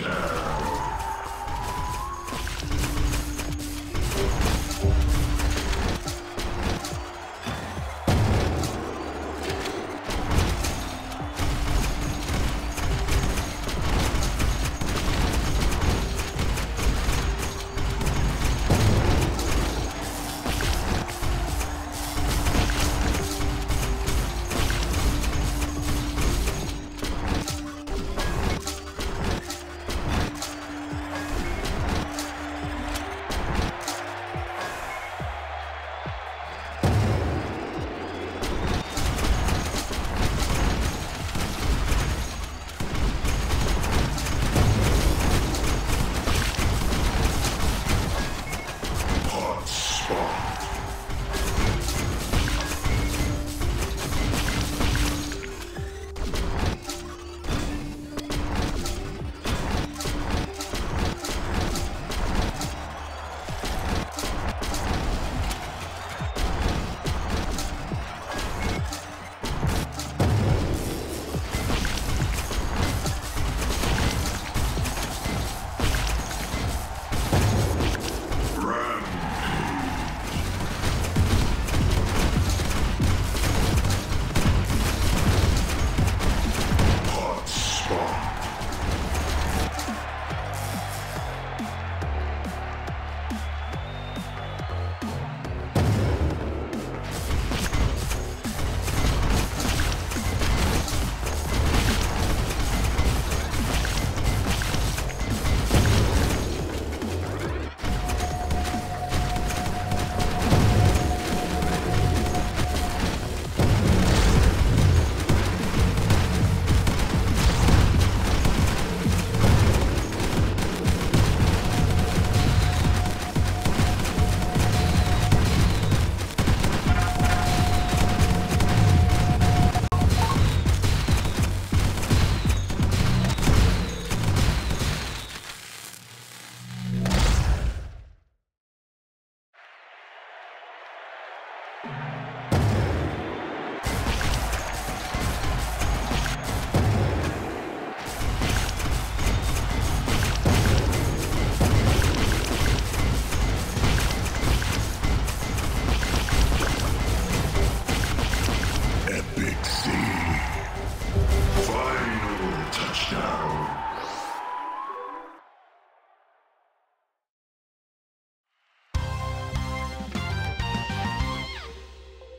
Monster. Big C. Final touchdown.